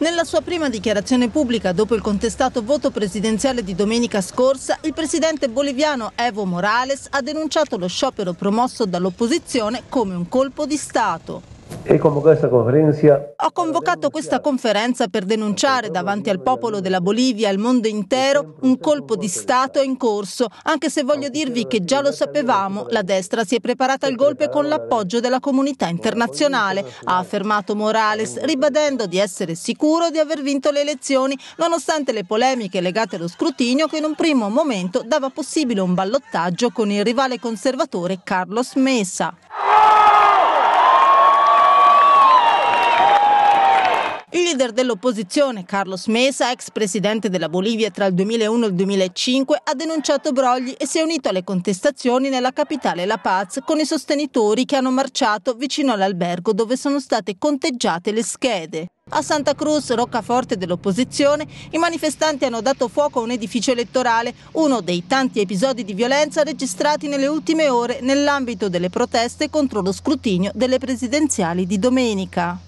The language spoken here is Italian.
Nella sua prima dichiarazione pubblica dopo il contestato voto presidenziale di domenica scorsa, il presidente boliviano Evo Morales ha denunciato lo sciopero promosso dall'opposizione come un colpo di Stato. Ho convocato questa conferenza per denunciare davanti al popolo della Bolivia e al mondo intero un colpo di Stato in corso, anche se voglio dirvi che già lo sapevamo, la destra si è preparata al golpe con l'appoggio della comunità internazionale, ha affermato Morales, ribadendo di essere sicuro di aver vinto le elezioni, nonostante le polemiche legate allo scrutinio che in un primo momento dava possibile un ballottaggio con il rivale conservatore Carlos Mesa. Leader dell'opposizione, Carlos Mesa, ex presidente della Bolivia tra il 2001 e il 2005, ha denunciato brogli e si è unito alle contestazioni nella capitale La Paz con i sostenitori che hanno marciato vicino all'albergo dove sono state conteggiate le schede. A Santa Cruz, roccaforte dell'opposizione, i manifestanti hanno dato fuoco a un edificio elettorale, uno dei tanti episodi di violenza registrati nelle ultime ore nell'ambito delle proteste contro lo scrutinio delle presidenziali di domenica.